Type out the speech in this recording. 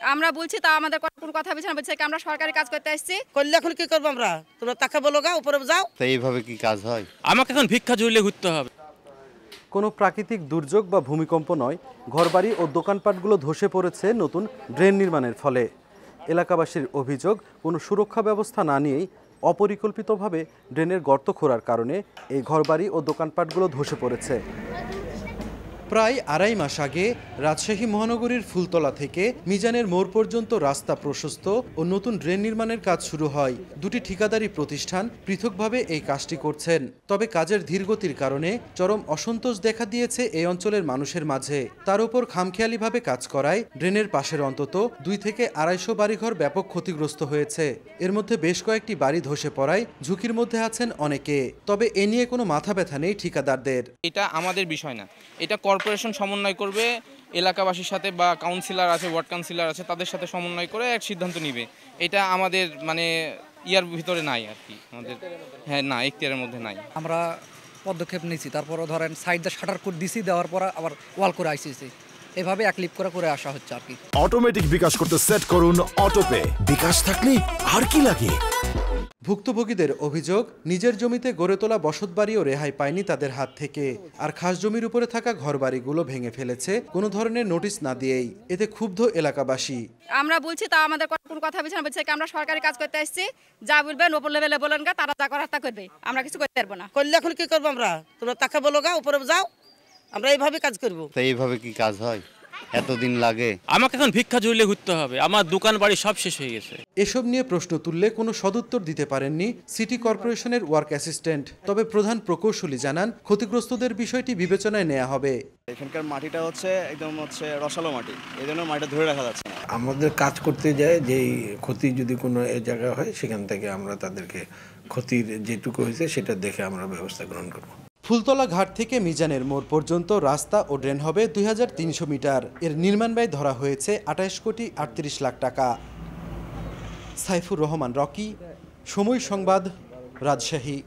আমরা বলছি তা আমাদের কোনো কথা বলছে না বলছে কি আমরা সরকারি কাজ করতে আসছি করলে এখন কি করব আমরা? তোমরা তাকে বলো গা উপরে যাও। তো এইভাবে কি কাজ হয়? আমাকে এখন ভিক্ষা জুড়লে ঘুরতে হবে। কোনো প্রাকৃতিক দুর্যোগ বা ভূমিকম্প নয় ঘরবাড়ি ও দোকানপাটগুলো ধসে পড়েছে নতুন ড্রেন নির্মাণের ফলে। এলাকাবাসীর অভিযোগ কোনো সুরক্ষা ব্যবস্থা না নিয়েই অপরিকল্পিতভাবে ড্রেনের গর্ত খোঁড়ার কারণে এই ঘরবাড়ি ও দোকানপাটগুলো ধসে পড়েছে। প্রায় আড়াই মাস আগে রাজশাহী মহানগরীর ফুলতলা থেকে মিজানের মোড় পর্যন্ত রাস্তা প্রশস্ত ও নতুন ড্রেন নির্মাণের কাজ শুরু হয়। দুটি ঠিকাদারি প্রতিষ্ঠান পৃথকভাবে এই কাজটি করছেন। তবে কাজের ধীরগতির কারণে চরম অসন্তোষ দেখা দিয়েছে এই অঞ্চলের মানুষের মাঝে। তার উপর খামখেয়ালিভাবে কাজ করায় ড্রেনের পাশের অন্তত দুই থেকে আড়াইশো বাড়িঘর ব্যাপক ক্ষতিগ্রস্ত হয়েছে। এর মধ্যে বেশ কয়েকটি বাড়ি ধসে পড়ায়, ঝুঁকির মধ্যে আছেন অনেকে। তবে এ নিয়ে কোনো মাথা ব্যথা নেই ঠিকাদারদের। এটা আমাদের বিষয় না। এটা কর্পোরেশন সমন্বয় করবে এলাকাবাসীর সাথে বা কাউন্সিলর আছে ওয়ার্ড কাউন্সিলর আছে তাদের সাথে সমন্বয় করে এক সিদ্ধান্ত নিবে। এটা আমাদের মানে ইয়ার ভিতরে নাই আর কি আমাদের হ্যাঁ না এখতিয়ারের মধ্যে নাই। আমরা পদক্ষেপ নিয়েছি তারপরও ধরেন সাইডটা শাটার করে দিছি দেওয়ার পর আবার ওয়াল করে আইসিছি এভাবে এক লিপ করে করে আসা হচ্ছে আর কি। অটোমেটিক বিকাশ করতে সেট করুন অটোপে বিকাশ থাকলে আর কি লাগে? ভুক্তভোগীদের অভিযোগ নিজের জমিতে গড়ে তোলা বসতবাড়িও রেহাই পায়নি তাদের হাত থেকে। আর খাস জমির উপরে থাকা ঘরবাড়িগুলো ভেঙে ফেলেছে কোনো ধরনের নোটিশ না দিয়েই। এতে ক্ষুব্ধ এলাকাবাসী। আমরা বলছি তা আমাদের কোনো কথা বলছে না বলছে কি আমরা সরকারি কাজ করতে আসছি যা বলবেন ওপর লেভেলে বলেন গা তারা যা করার তা করবে। আমরা কিছু করতে পারব না। করলে এখন কি করব আমরা? তোমরা তাকে বলো গা উপরে যাও। আমরা এইভাবে কাজ করব। তো এইভাবে কি কাজ হয়? এতদিন লাগে। আমাকে এখন ভিক্ষা জুড়লে ঘুরতে হবে। আমার দোকান বাড়ি সব শেষ হয়ে গেছে। এসব নিয়ে প্রশ্ন তুললে কোনো সদুত্তর দিতে পারেননি সিটি কর্পোরেশনের ওয়ার্ক অ্যাসিস্ট্যান্ট। তবে প্রধান প্রকৌশলী জানান ক্ষতিগ্রস্তদের বিষয়টি বিবেচনায় নেওয়া হবে। এখানকার মাটিটা হচ্ছে একদম হচ্ছে রসালো মাটি। এই জন্য মাটিটা ধরে রাখা যাচ্ছে না। আমাদের কাজ করতে যায় যেই ক্ষতি যদি কোনো এ জায়গা হয় সেখান থেকে আমরা তাদেরকে ক্ষতির যেটুকু হয়েছে সেটা দেখে আমরা ব্যবস্থা গ্রহণ করব। ফুলতলা ঘাট থেকে মিজানের মোড় পর্যন্ত রাস্তা ও ড্রেন হবে দুই হাজার তিনশো মিটার। এর নির্মাণ ব্যয় ধরা হয়েছে আঠাশ কোটি আটত্রিশ লাখ টাকা। সাইফুর রহমান, রকি, সময় সংবাদ, রাজশাহী।